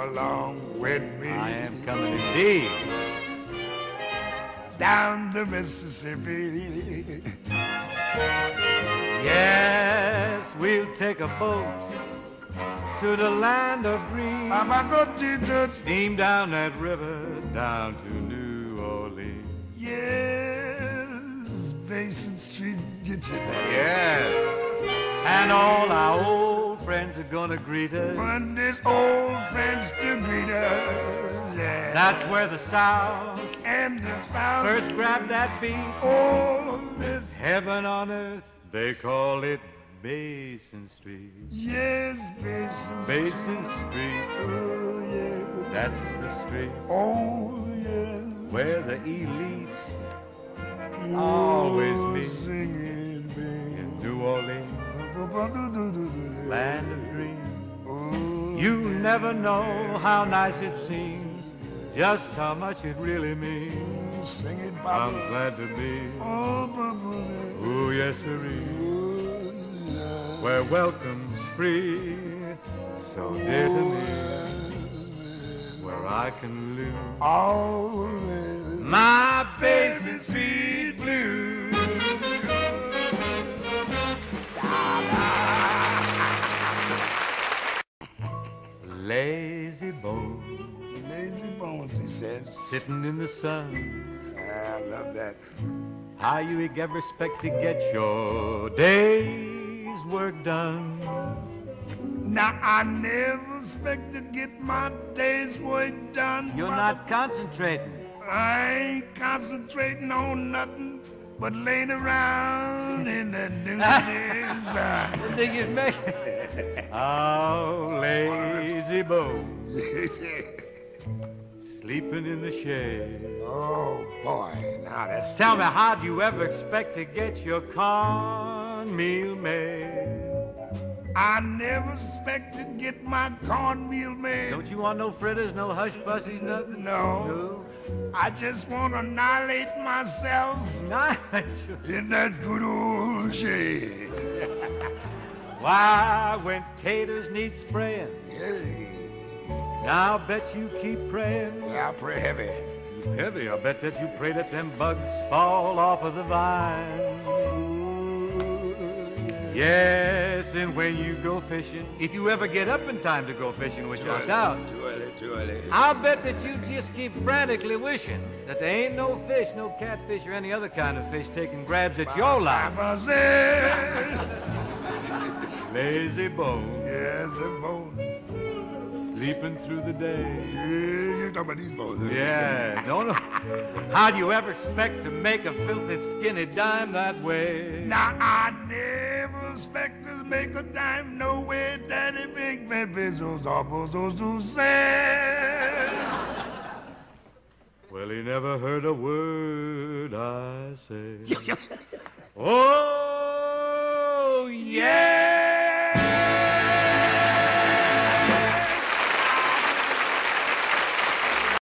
along with me. I am coming indeed. Down the Mississippi. Yes, we'll take a boat to the land of dreams. Steam down that river down to New Orleans. Yes, Basin Street, get you there. Yes, and all our old friends are gonna greet us. This old friends to greet us. Yeah. That's where the South and this found first grabbed that beat. Oh, this heaven on earth, they call it Basin Street. Yes, Basin Basin Street. Oh, yeah. That's the street. Oh, yeah. Where the elite always meet singing, in New Orleans, land of dreams. You never know how nice it seems, just how much it really means. Sing it, I'm glad to be. Oh, yes, sirree. Where welcome's free, so dear to me. Oh, Where I can live. Always. My Basin Street Lazy bones. Lazy bones, he says. Sitting in the sun. Ah, I love that. How you ever expect to get your day's work done? Now I never expect to get my day's work done. You're not concentrating. I ain't concentrating on nothing but laying around in the news. Do you make Oh, lazy bones. Sleeping in the shade. Oh boy, now that's Tell me, how do you ever expect to get your cornmeal made? I never expect to get my cornmeal made. Don't you want no fritters, no hush pussies, nothing? No. No. I just want to annihilate myself in that good old shade. Why, when taters need spraying, Hey, now I bet you keep praying. yeah, I pray heavy. You heavy, I bet that you pray that them bugs fall off of the vine. Yes, and when you go fishing, if you ever get up in time to go fishing, which I doubt, Too early, too early. I'll bet that you just keep frantically wishing that there ain't no fish, no catfish, or any other kind of fish taking grabs at your line. Lazy bones, yes, the bones. sleeping through the day. Yeah, you talking about these bones. huh? Yeah, don't know. How do you ever expect to make a filthy, skinny dime that way? Now I never expect to make a dime no way, Daddy Big Fat Pesos almost those who says. Well, he never heard a word I say. oh, yeah.